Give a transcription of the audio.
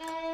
Bye.